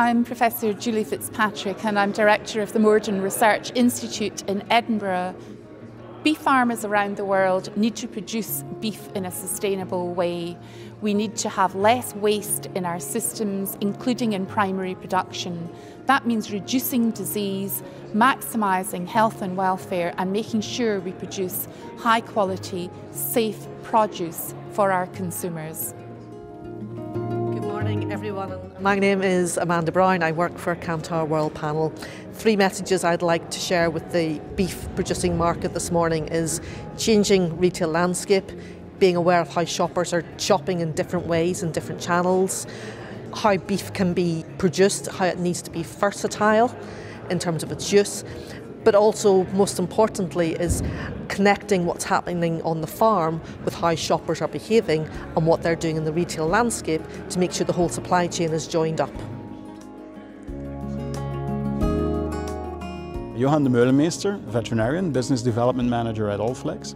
I'm Professor Julie Fitzpatrick and I'm Director of the Moredun Research Institute in Edinburgh. Beef farmers around the world need to produce beef in a sustainable way. We need to have less waste in our systems, including in primary production. That means reducing disease, maximising health and welfare, and making sure we produce high quality, safe produce for our consumers morning, everyone. My name is Amanda Brown. I work for Kantar World Panel. Three messages I'd like to share with the beef producing market this morning is changing retail landscape, being aware of how shoppers are shopping in different ways in different channels, how beef can be produced, how it needs to be versatile in terms of its use, but also most importantly is connecting what's happening on the farm with how shoppers are behaving and what they're doing in the retail landscape to make sure the whole supply chain is joined up. Johan de Meulemeester, veterinarian, business development manager at Allflex.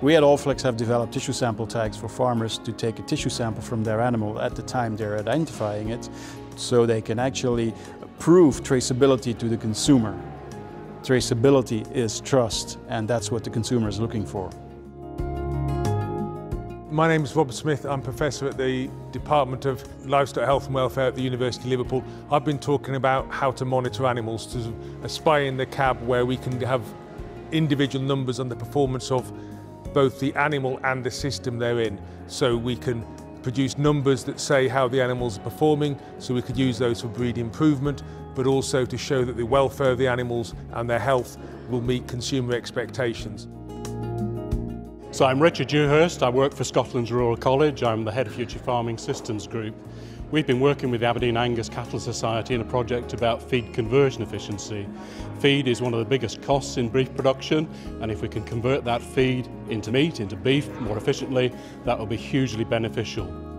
We at Allflex have developed tissue sample tags for farmers to take a tissue sample from their animal at the time they're identifying it so they can actually prove traceability to the consumer. Traceability is trust, and that's what the consumer is looking for. My name is Rob Smith. I'm Professor at the Department of Livestock Health and Welfare at the University of Liverpool. I've been talking about how to monitor animals to spy in the cab where we can have individual numbers on the performance of both the animal and the system they're in. So we can produce numbers that say how the animals are performing, so we could use those for breed improvement, but also to show that the welfare of the animals and their health will meet consumer expectations. So I'm Richard Dewhurst, I work for Scotland's Rural College, I'm the head of Future Farming Systems Group. We've been working with the Aberdeen Angus Cattle Society in a project about feed conversion efficiency. Feed is one of the biggest costs in beef production and if we can convert that feed into meat, into beef more efficiently, that will be hugely beneficial.